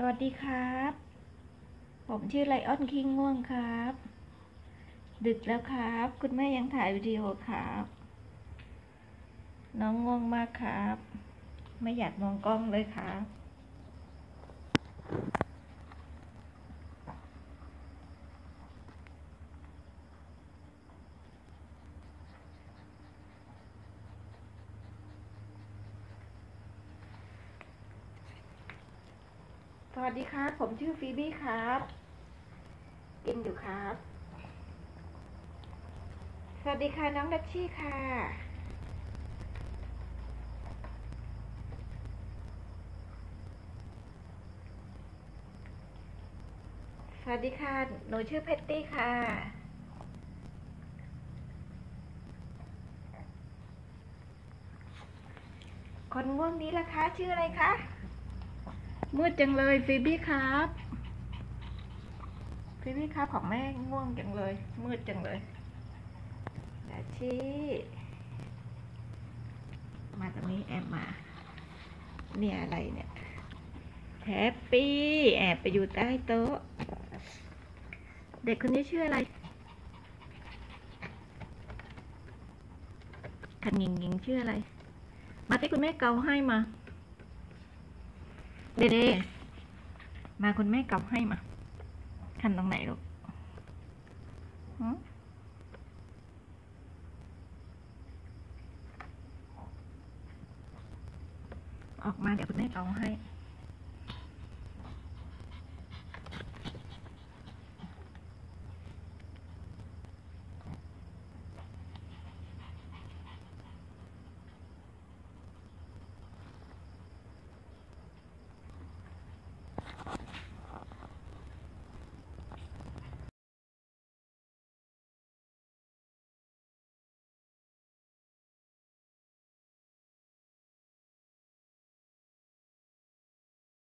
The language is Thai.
สวัสดีครับ ผมชื่อไลออนคิงง่วงครับ ดึกแล้วครับ คุณแม่ยังถ่ายวิดีโอครับ น้องง่วงมากครับ ไม่อยากมองกล้องเลยครับ วัสดีครับ ผมชื่อฟีบี้ครับ กินอยู่ครับ สวัสดีค่ะน้องดัชชี่ค่ะ สวัสดีค่ะ หนูชื่อเพตตี้ค่ะ คนง่วงนี้ล่ะคะ ชื่ออะไรคะ มืดจังเลยฟีบี้ครับฟีบี้ครับของแม่ง่วงจังเลย มืดจังเลยดาชีมาตรงนี้แอบมา เนี่ยอะไรเนี่ยแฮปปี้แอบไปอยู่ใต้โต๊ะ เด็กคนนี้ชื่ออะไรคันยิงยิงชื่ออะไร มาที่คุณแม่เกาให้มา เดเดมาคุณแม่กลับให้มาคันตรงไหนลูกออกมาเดี๋ยวคุณแม่เอาให้